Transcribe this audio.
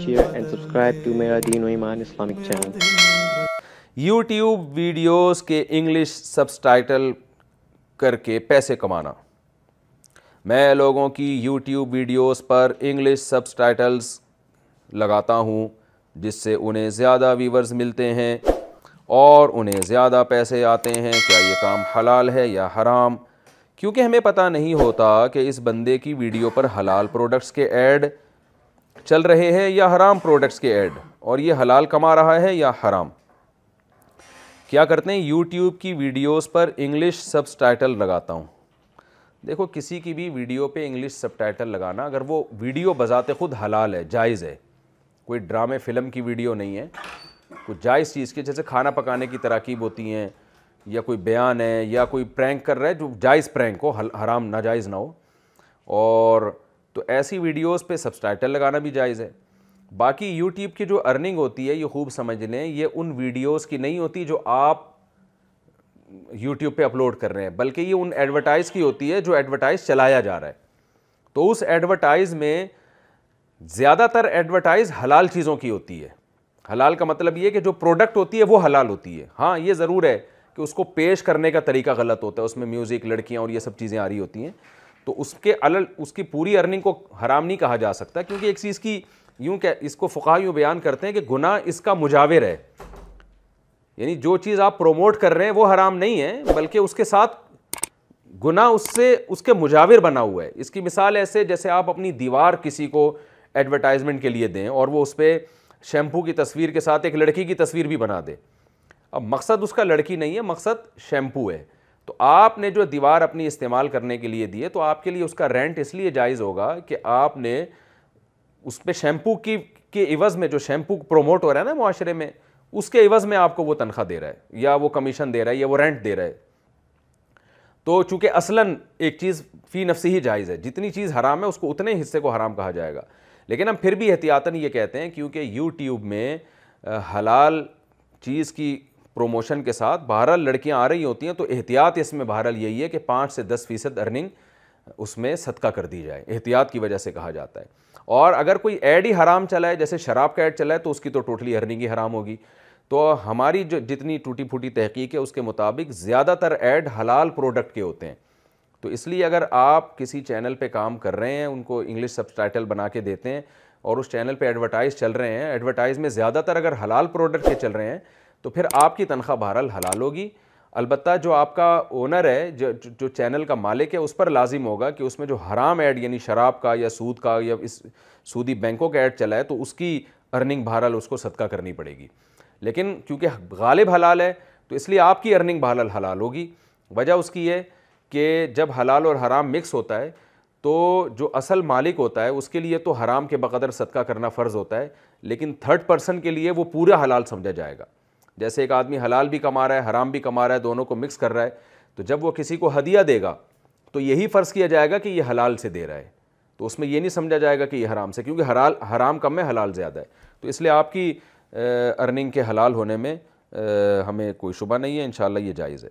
share and subscribe to Mera Deen Iman Islamic channel. YouTube videos के English subtitle करके पैसे कमाना। मैं लोगों की यूट्यूब वीडियोस पर इंग्लिश सबटाइटल्स लगाता हूँ, जिससे उन्हें ज़्यादा व्यूवर्स मिलते हैं और उन्हें ज़्यादा पैसे आते हैं। क्या ये काम हलाल है या हराम? क्योंकि हमें पता नहीं होता कि इस बंदे की वीडियो पर हलाल प्रोडक्ट्स के ऐड चल रहे हैं या हराम प्रोडक्ट्स के ऐड और ये हलाल कमा रहा है या हराम? क्या करते हैं? यूट्यूब की वीडियोस पर इंग्लिश सबटाइटल लगाता हूँ। देखो, किसी की भी वीडियो पे इंग्लिश सबटाइटल लगाना, अगर वो वीडियो बजाते खुद हलाल है, जायज़ है। कोई ड्रामे फ़िल्म की वीडियो नहीं है। कुछ जायज़ चीज़ की, जैसे खाना पकाने की तरकीब होती हैं, या कोई बयान है, या कोई प्रैंक कर रहा है, जो जायज़ प्रैंक हो हराम, नाजायज़ ना हो। और तो ऐसी वीडियोस पे सबटाइटल लगाना भी जायज़ है। बाकी यूट्यूब की जो अर्निंग होती है, ये खूब समझ लें, ये उन वीडियोस की नहीं होती जो आप यूट्यूब पे अपलोड कर रहे हैं, बल्कि ये उन एडवर्टाइज़ की होती है जो एडवर्टाइज़ चलाया जा रहा है। तो उस एडवर्टाइज़ में ज़्यादातर एडवर्टाइज़ हलाल चीज़ों की होती है। हलाल का मतलब ये कि जो प्रोडक्ट होती है, वो हलाल होती है। हाँ ये ज़रूर है कि उसको पेश करने का तरीका गलत होता है, उसमें म्यूज़िक लड़कियाँ और ये सब चीज़ें आ रही होती हैं। तो उसके अलग उसकी पूरी अर्निंग को हराम नहीं कहा जा सकता, क्योंकि एक चीज़ की यूँ क्या इसको फ़ुका यूँ बयान करते हैं कि गुना इसका मुजाविर है। यानी जो चीज़ आप प्रोमोट कर रहे हैं वो हराम नहीं है, बल्कि उसके साथ गुना उससे, उसके मुजाविर बना हुआ है। इसकी मिसाल ऐसे, जैसे आप अपनी दीवार किसी को एडवर्टाइजमेंट के लिए दें और वो उस पर शैम्पू की तस्वीर के साथ एक लड़की की तस्वीर भी बना दे। अब मकसद उसका लड़की नहीं है, मकसद शैम्पू है। तो आपने जो दीवार अपनी इस्तेमाल करने के लिए दी है तो आपके लिए उसका रेंट इसलिए जायज़ होगा कि आपने उस पर शैम्पू की, के इवज़ में जो शैम्पू प्रोमोट हो रहा है ना माशरे में, उसके इवज़ में आपको वो तनख्वाह दे रहा है, या वो कमीशन दे रहा है, या वो रेंट दे रहा है। तो चूँकि असलन एक चीज़ फ़ी नफसी ही जायज़ है, जितनी चीज़ हराम है, उसको उतने हिस्से को हराम कहा जाएगा। लेकिन हम फिर भी एहतियातन ये कहते हैं, क्योंकि यूट्यूब में हलाल चीज़ की प्रोमोशन के साथ बहरहाल लड़कियाँ आ रही होती हैं तो एहतियात इसमें बहरहाल यही है कि पाँच से दस फ़ीसद अर्निंग उसमें सदका कर दी जाए, एहतियात की वजह से कहा जाता है। और अगर कोई ऐड ही हराम चला है जैसे शराब का ऐड चला है तो उसकी तो टोटली अर्निंग ही हराम होगी। तो हमारी जो जितनी टूटी फूटी तहकीक है, उसके मुताबिक ज़्यादातर ऐड हलाल प्रोडक्ट के होते हैं। तो इसलिए अगर आप किसी चैनल पे काम कर रहे हैं, उनको इंग्लिश सबटाइटल बना के देते हैं, और उस चैनल पे एडवर्टाइज़ चल रहे हैं एडवर्टाइज़ में ज़्यादातर अगर हलाल प्रोडक्ट के चल रहे हैं तो फिर आपकी तनख्वाह बहरहाल हलाल होगी। अलबत्त जो आपका ओनर है, जो जो चैनल का मालिक है, उस पर लाजिम होगा कि उसमें जो हराम ऐड यानी शराब का या सूद का या इस सूदी बैंकों का ऐड चला है तो उसकी अर्निंग बहरहाल उसको सदका करनी पड़ेगी। लेकिन क्योंकि गालिब हलाल है तो इसलिए आपकी अर्निंग बहरहाल हलाल होगी। वजह उसकी है कि जब हलाल और हराम मिक्स होता है तो जो असल मालिक होता है, उसके लिए तो हराम के बकदर सदका करना फ़र्ज़ होता है, लेकिन थर्ड पर्सन के लिए वो पूरा हलाल समझा जाएगा। जैसे एक आदमी हलाल भी कमा रहा है, हराम भी कमा रहा है, दोनों को मिक्स कर रहा है तो जब वो किसी को हदिया देगा तो यही फ़र्ज़ किया जाएगा कि ये हलाल से दे रहा है। तो उसमें ये नहीं समझा जाएगा कि ये हराम से, क्योंकि हराल, हराम कम है, हलाल ज़्यादा है। तो इसलिए आपकी अर्निंग के हलाल होने में हमें कोई शुबा नहीं है इन ये जायज़ है.